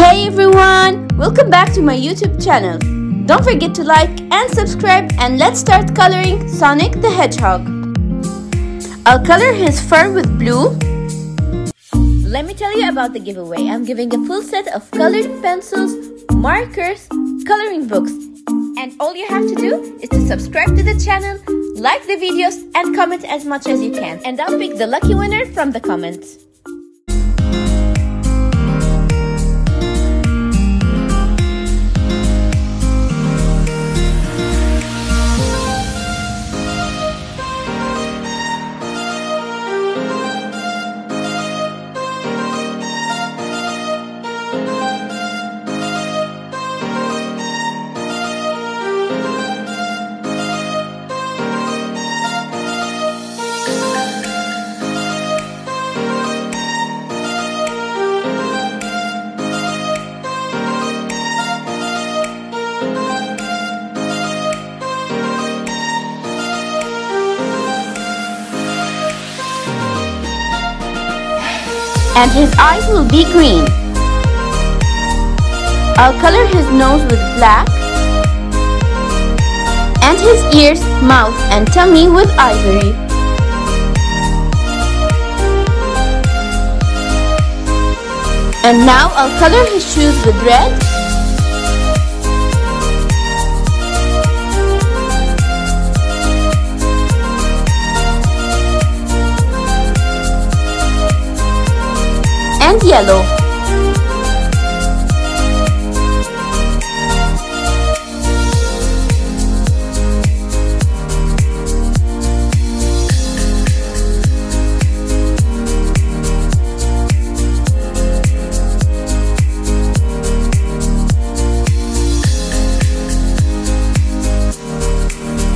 Hey everyone! Welcome back to my YouTube channel. Don't forget to like and subscribe and let's start coloring Sonic the Hedgehog. I'll color his fur with blue. Let me tell you about the giveaway. I'm giving a full set of colored pencils, markers, coloring books. And all you have to do is to subscribe to the channel, like the videos, and comment as much as you can. And I'll pick the lucky winner from the comments. And his eyes will be green. I'll color his nose with black and his ears, mouth and tummy with ivory. And now I'll color his shoes with red yellow.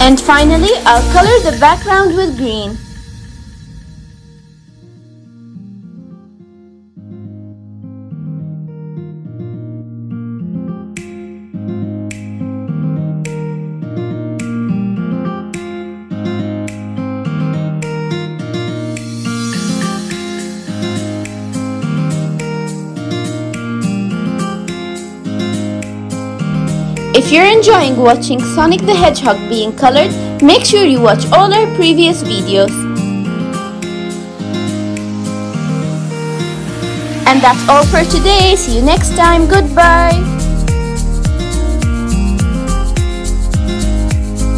And finally, I'll color the background with green. If you're enjoying watching Sonic the Hedgehog being colored, make sure you watch all our previous videos. And that's all for today. See you next time. Goodbye.